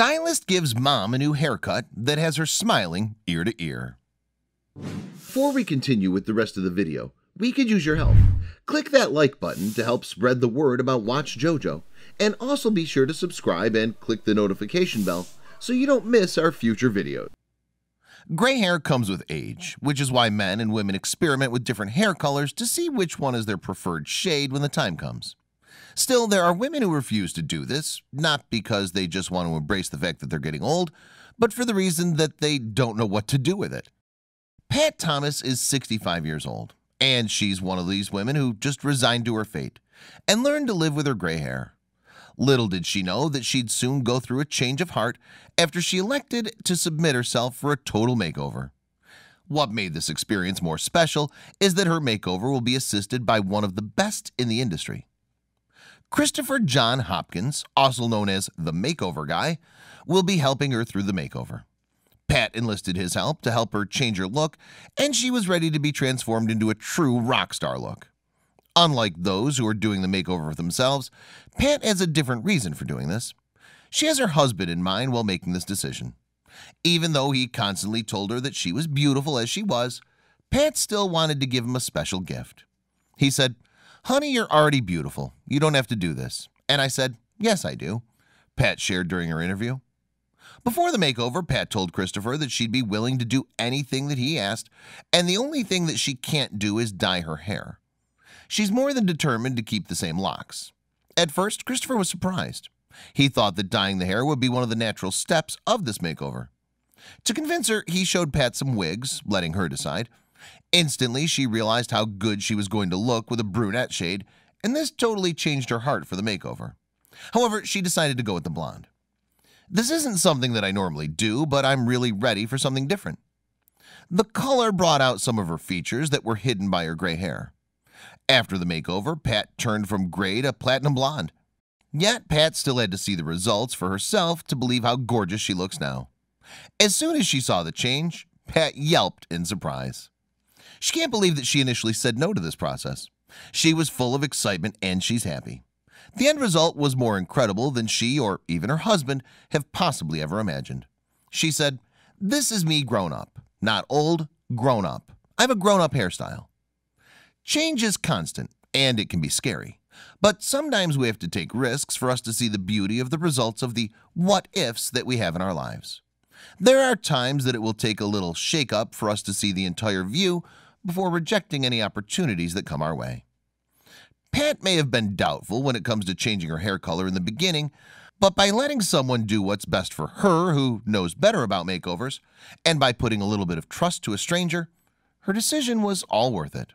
Stylist gives mom a new haircut that has her smiling ear to ear. Before we continue with the rest of the video, we could use your help. Click that like button to help spread the word about Watch JoJo, and also be sure to subscribe and click the notification bell so you don't miss our future videos. Gray hair comes with age, which is why men and women experiment with different hair colors to see which one is their preferred shade when the time comes. Still, there are women who refuse to do this, not because they just want to embrace the fact that they're getting old, but for the reason that they don't know what to do with it. Pat Thomas is 65 years old, and she's one of these women who just resigned to her fate and learned to live with her gray hair. Little did she know that she'd soon go through a change of heart after she elected to submit herself for a total makeover. What made this experience more special is that her makeover will be assisted by one of the best in the industry. Christopher John Hopkins, also known as the Makeover Guy, will be helping her through the makeover. Pat enlisted his help to help her change her look, and she was ready to be transformed into a true rock star look. Unlike those who are doing the makeover themselves, Pat has a different reason for doing this. She has her husband in mind while making this decision. Even though he constantly told her that she was beautiful as she was, Pat still wanted to give him a special gift. He said, Honey, you're already beautiful. You don't have to do this. And I said, Yes, I do. Pat shared during her interview. Before the makeover, Pat told Christopher that she'd be willing to do anything that he asked, and the only thing that she can't do is dye her hair. She's more than determined to keep the same locks. At first, Christopher was surprised. He thought that dyeing the hair would be one of the natural steps of this makeover. To convince her, he showed Pat some wigs, letting her decide. Instantly, she realized how good she was going to look with a brunette shade, and this totally changed her heart for the makeover. However, she decided to go with the blonde. This isn't something that I normally do, but I'm really ready for something different. The color brought out some of her features that were hidden by her gray hair. After the makeover, Pat turned from gray to platinum blonde. Yet, Pat still had to see the results for herself to believe how gorgeous she looks now. As soon as she saw the change, Pat yelped in surprise. She can't believe that she initially said no to this process. She was full of excitement and she's happy. The end result was more incredible than she or even her husband have possibly ever imagined. She said, This is me grown up, not old, grown up. I have a grown up hairstyle. Change is constant and it can be scary. But sometimes we have to take risks for us to see the beauty of the results of the what ifs that we have in our lives. There are times that it will take a little shake up for us to see the entire view before rejecting any opportunities that come our way. Pat may have been doubtful when it comes to changing her hair color in the beginning, but by letting someone do what's best for her who knows better about makeovers, and by putting a little bit of trust to a stranger, her decision was all worth it.